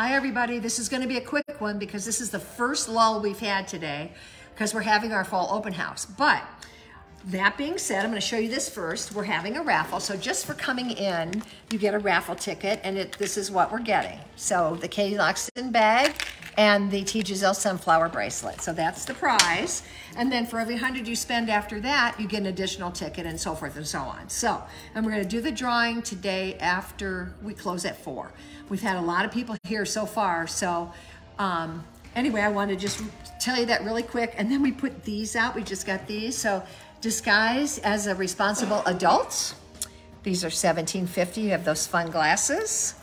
Hi everybody, this is gonna be a quick one because this is the first lull we've had today because we're having our fall open house. But that being said, I'm gonna show you this first. We're having a raffle, so just for coming in, you get a raffle ticket and it, this is what we're getting. So the Katie Loxton bag and the T. Jazelle sunflower bracelet. So that's the prize. And then for every 100 you spend after that, you get an additional ticket and so forth and so on. So, and we're gonna do the drawing today after we close at four. We've had a lot of people here so far, so um, anyway, I want to just tell you that really quick. And then we put these out. We just got these. So disguise as a responsible adult. These are 1750. You have those fun glasses.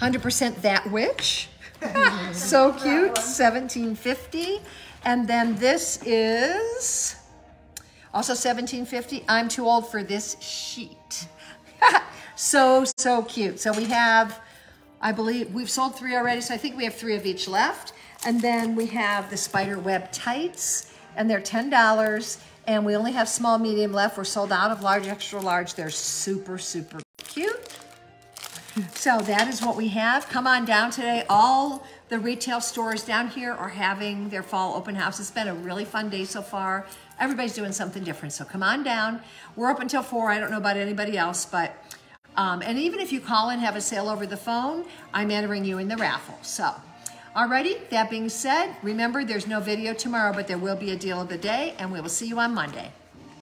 100% That Witch. so cute. 1750. And then this is also 1750. I'm too old for this sheet. so, so cute. So we have, I believe, we've sold three already, so I think we have three of each left. And then we have the spider web tights, and they're $10, and we only have small, medium left. We're sold out of large, extra large. They're super, super cute. So that is what we have. Come on down today. All the retail stores down here are having their fall open house. It's been a really fun day so far. Everybody's doing something different. So come on down. We're open until four. I don't know about anybody else, but um, and even if you call and have a sale over the phone, I'm entering you in the raffle. So, alrighty, that being said, remember there's no video tomorrow, but there will be a deal of the day, and we will see you on Monday.